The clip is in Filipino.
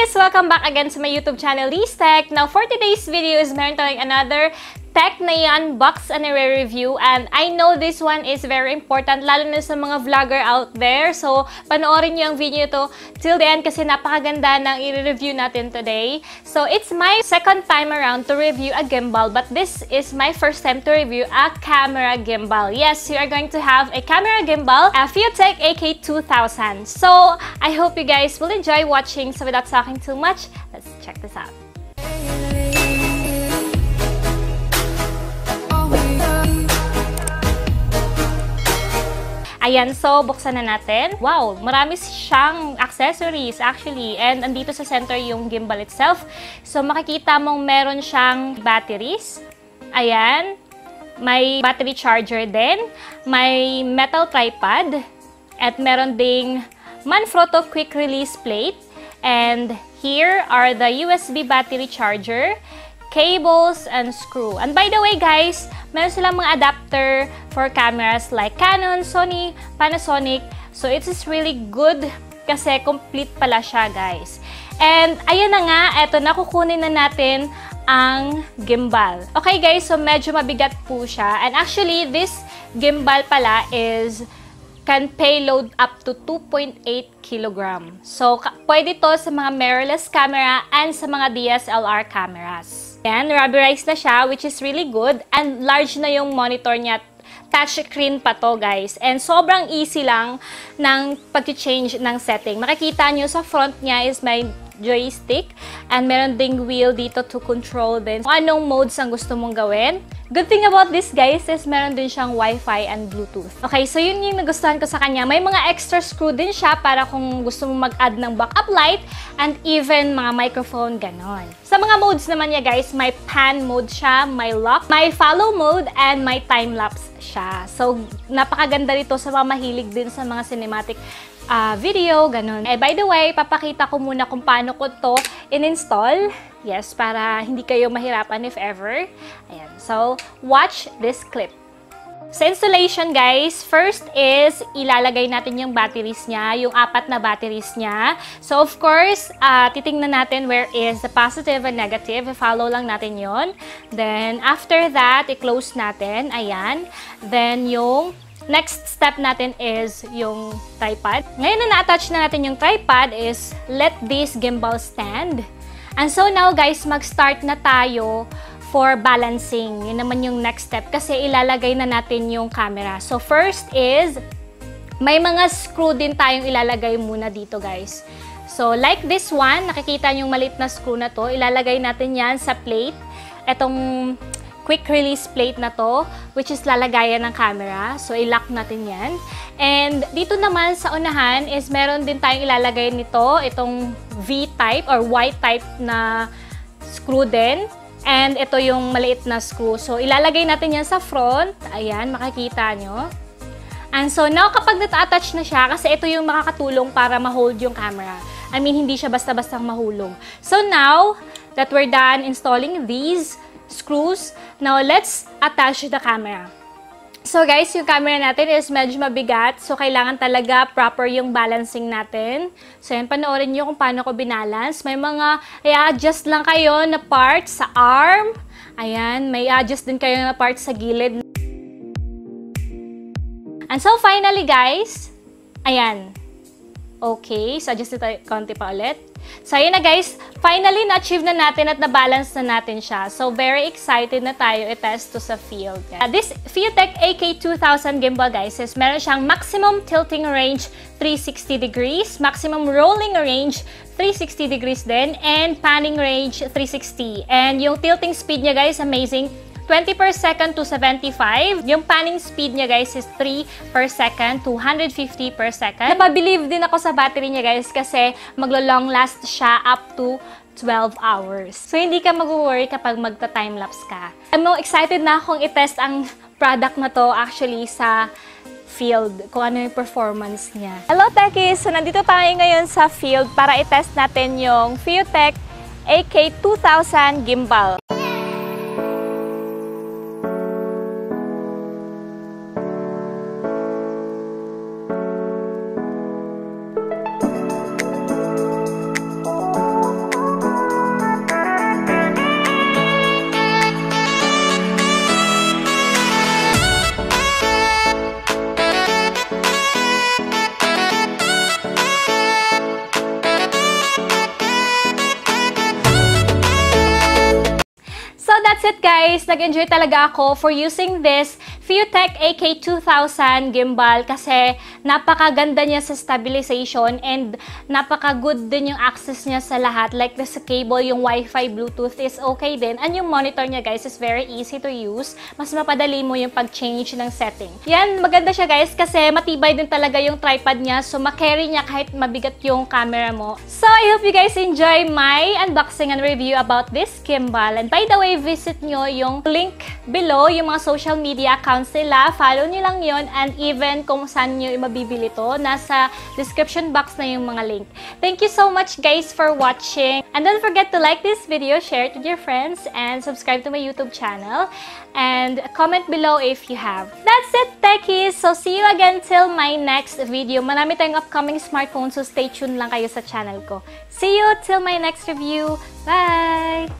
Tekis! Welcome back again to my YouTube channel, Lee's Tech. Now, for today's video is meron tayong another tech na unbox and review and I know this one is very important lalo na sa mga vlogger out there. So, panoorin niyo ang video to till the end kasi napakaganda ng i-review natin today. So, it's my second time around to review a gimbal but this is my first time to review a camera gimbal. Yes, you are going to have a camera gimbal, a Fiotech AK2000. So, I hope you guys will enjoy watching. So, without talking too much, let's check this out. Ayan, so buksan na natin. Wow, marami siyang accessories actually. And andito sa center yung gimbal itself. So makikita mong meron siyang batteries. Ayan. May battery charger din. May metal tripod. At meron ding Manfrotto quick release plate. And here are the USB battery charger cables, and screw. And by the way guys, meron silang mga adapter for cameras like Canon, Sony, Panasonic. So it is really good kasi complete pala siya guys. And ayan na nga, eto nakukunin na natin ang gimbal. Okay guys, so medyo mabigat po siya. And actually, this gimbal pala is can payload up to 2.8 kg. So, pwede to sa mga mirrorless camera and sa mga DSLR cameras. Yan, rubberized na siya, which is really good. And large na yung monitor niya. Touchscreen pa to, guys. And sobrang easy lang ng pag-change ng setting. Makikita nyo sa front niya is may joystick. And meron ding wheel dito to control din anong modes ang gusto mong gawin. Good thing about this guys is meron din siyang Wi-Fi and Bluetooth. Okay, so yun yung nagustuhan ko sa kanya. May mga extra screw din siya para kung gusto mo mag-add ng backup light and even mga microphone, ganon. Sa mga modes naman niya guys, may pan mode siya, may lock, may follow mode, and may time-lapse siya. So, napakaganda rito sa mga mahilig din sa mga cinematic uh, video, ganun. Eh, by the way, papakita ko muna kung paano ko to in-install. Yes, para hindi kayo mahirapan if ever. Ayan. So, watch this clip. Sa installation, guys, first is ilalagay natin yung batteries niya, yung apat na batteries niya. So, of course, uh, titingnan natin where is the positive and negative. Follow lang natin yon. Then, after that, i-close natin. Ayan. Then, yung Next step natin is yung tripod. Ngayon na na-attach na natin yung tripod is let this gimbal stand. And so now guys, mag-start na tayo for balancing. Yun naman yung next step kasi ilalagay na natin yung camera. So first is, may mga screw din tayong ilalagay muna dito guys. So like this one, nakikita yung maliit na screw na to, ilalagay natin yan sa plate. Etong quick release plate na to, which is lalagayan ng camera. So, i-lock natin yan. And dito naman sa unahan is meron din tayong ilalagay nito, itong V-type or Y-type na screw din. And ito yung maliit na screw. So, ilalagay natin yan sa front. Ayan, makikita nyo. And so, now kapag nata-attach na siya, kasi ito yung makakatulong para ma-hold yung camera. I mean, hindi siya basta-basta mahulog. So, now that we're done installing these, screws. Now, let's attach the camera. So guys, yung camera natin is medyo mabigat. So, kailangan talaga proper yung balancing natin. So, yan, panoorin nyo kung paano ko binalance. May mga i-adjust lang kayo na parts sa arm. Ayan, may adjust din kayo na parts sa gilid. And so, finally guys, ayan. Okay, so adjust tayo konti pa ulit. So, ayun na guys. Finally, na-achieve na natin at na-balance na natin siya. So, very excited na tayo i-test to sa field. Uh, this Fiotech AK2000 gimbal guys is meron siyang maximum tilting range 360 degrees, maximum rolling range 360 degrees din, and panning range 360. And yung tilting speed niya guys, amazing. 20 per second to 75. Yung panning speed niya guys is 3 per second to 150 per second. Napabilieve din ako sa battery niya guys kasi maglo-long last siya up to 12 hours. So, hindi ka mag-worry kapag magta-timelapse ka. I'm no excited na akong i-test ang product na to actually sa field, kung ano yung performance niya. Hello, Techies! So, nandito tayo ngayon sa field para i-test natin yung Fiotech AK2000 Gimbal. That's it guys. Nag-enjoy talaga ako for using this Fiutech AK2000 gimbal kasi napakaganda niya sa stabilization and napaka-good din yung access niya sa lahat. Like this cable, yung Wi-Fi, Bluetooth is okay din. And yung monitor niya guys is very easy to use. Mas mapadali mo yung pag-change ng setting. Yan, maganda siya guys kasi matibay din talaga yung tripod niya. So makarry niya kahit mabigat yung camera mo. So I hope you guys enjoy my unboxing and review about this gimbal. And by the way, visit nyo yung link below, yung mga social media accounts nila. Follow nyo lang yon and even kung saan nyo mabibili to, nasa description box na yung mga link. Thank you so much guys for watching. And don't forget to like this video, share it with your friends, and subscribe to my YouTube channel. And comment below if you have. That's it, techies! So see you again till my next video. Marami tayong upcoming smartphones, so stay tuned lang kayo sa channel ko. See you till my next review. Bye!